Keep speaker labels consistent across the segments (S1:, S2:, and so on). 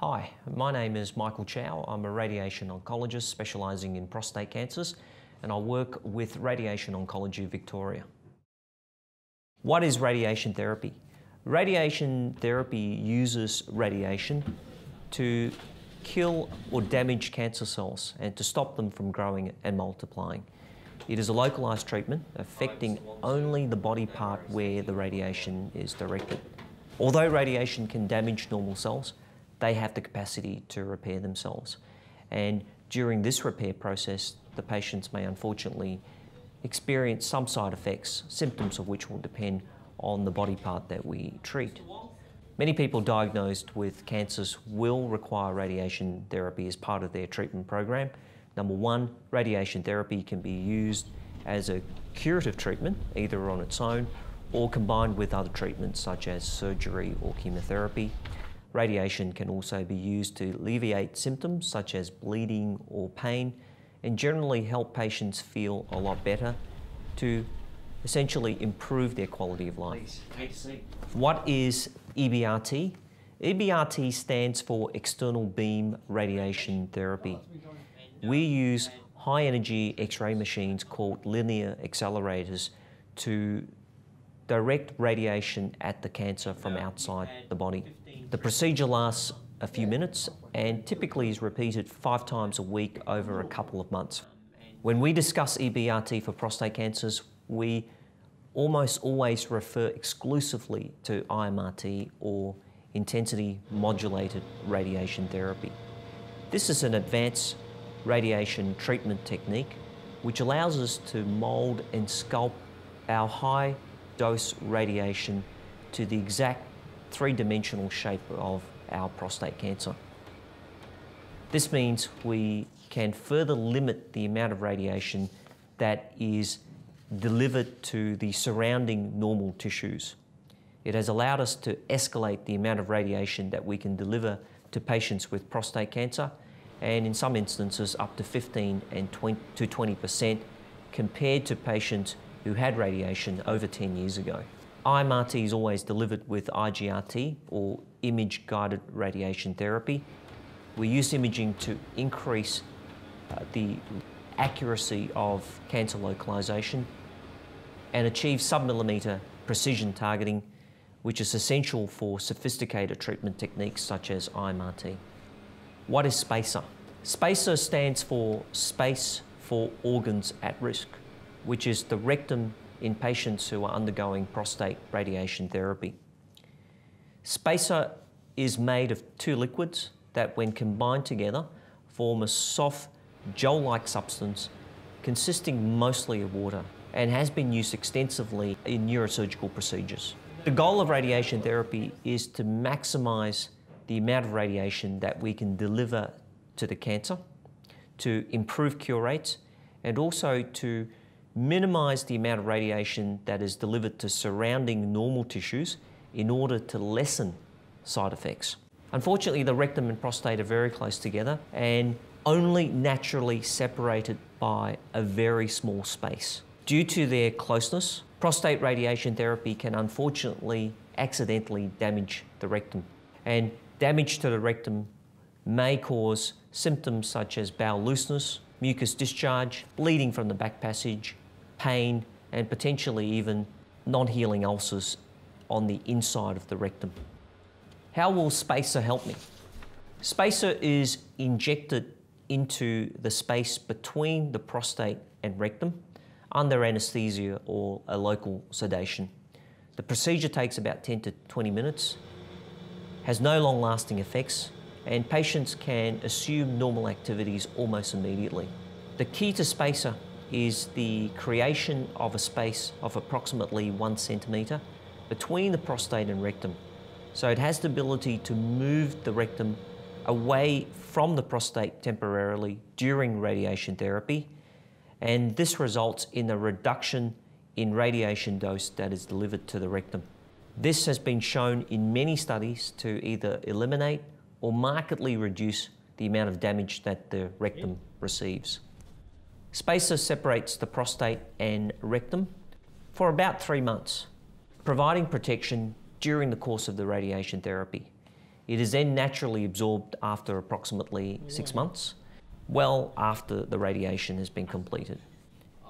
S1: Hi, my name is Michael Chao. I'm a radiation oncologist specialising in prostate cancers and I work with Radiation Oncology Victoria. What is radiation therapy? Radiation therapy uses radiation to kill or damage cancer cells and to stop them from growing and multiplying. It is a localised treatment affecting only the body part where the radiation is directed. Although radiation can damage normal cells, they have the capacity to repair themselves. And during this repair process, the patients may unfortunately experience some side effects, symptoms of which will depend on the body part that we treat. Many people diagnosed with cancers will require radiation therapy as part of their treatment program. Number one, radiation therapy can be used as a curative treatment, either on its own or combined with other treatments such as surgery or chemotherapy. Radiation can also be used to alleviate symptoms such as bleeding or pain and generally help patients feel a lot better to essentially improve their quality of life. What is EBRT? EBRT stands for External Beam Radiation Therapy. We use high energy X-ray machines called linear accelerators to direct radiation at the cancer from outside the body. The procedure lasts a few minutes and typically is repeated five times a week over a couple of months. When we discuss EBRT for prostate cancers, we almost always refer exclusively to IMRT or intensity modulated radiation therapy. This is an advanced radiation treatment technique which allows us to mould and sculpt our high dose radiation to the exact three-dimensional shape of our prostate cancer. This means we can further limit the amount of radiation that is delivered to the surrounding normal tissues. It has allowed us to escalate the amount of radiation that we can deliver to patients with prostate cancer and in some instances up to 15 and 20 to 20% compared to patients who had radiation over 10 years ago. IMRT is always delivered with IGRT or image guided radiation therapy. We use imaging to increase uh, the accuracy of cancer localization and achieve submillimeter precision targeting, which is essential for sophisticated treatment techniques such as IMRT. What is SpaceOAR? SpaceOAR stands for Space for Organs at Risk, which is the rectum in patients who are undergoing prostate radiation therapy. SpaceOAR is made of two liquids that, when combined together, form a soft, gel-like substance consisting mostly of water and has been used extensively in neurosurgical procedures. The goal of radiation therapy is to maximise the amount of radiation that we can deliver to the cancer, to improve cure rates, and also to minimize the amount of radiation that is delivered to surrounding normal tissues in order to lessen side effects. Unfortunately, the rectum and prostate are very close together and only naturally separated by a very small space. Due to their closeness, prostate radiation therapy can unfortunately accidentally damage the rectum. And damage to the rectum may cause symptoms such as bowel looseness, mucus discharge, bleeding from the back passage, pain, and potentially even non-healing ulcers on the inside of the rectum. How will SpaceOAR help me? SpaceOAR is injected into the space between the prostate and rectum under anaesthesia or a local sedation. The procedure takes about 10 to 20 minutes, has no long lasting effects, and patients can assume normal activities almost immediately. The key to SpaceOAR is the creation of a space of approximately one centimetre between the prostate and rectum. So it has the ability to move the rectum away from the prostate temporarily during radiation therapy, and this results in a reduction in radiation dose that is delivered to the rectum. This has been shown in many studies to either eliminate or markedly reduce the amount of damage that the rectum receives. SpaceOAR separates the prostate and rectum for about three months, providing protection during the course of the radiation therapy. It is then naturally absorbed after approximately six mm. months, well after the radiation has been completed.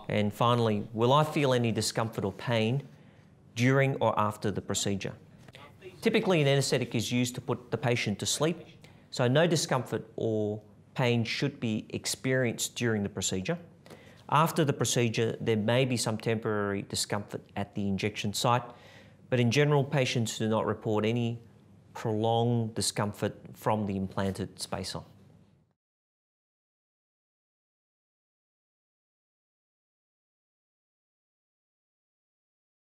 S1: And finally, will I feel any discomfort or pain during or after the procedure? Typically, an anaesthetic is used to put the patient to sleep, so no discomfort or pain should be experienced during the procedure. After the procedure, there may be some temporary discomfort at the injection site, but in general, patients do not report any prolonged discomfort from the implanted spacer.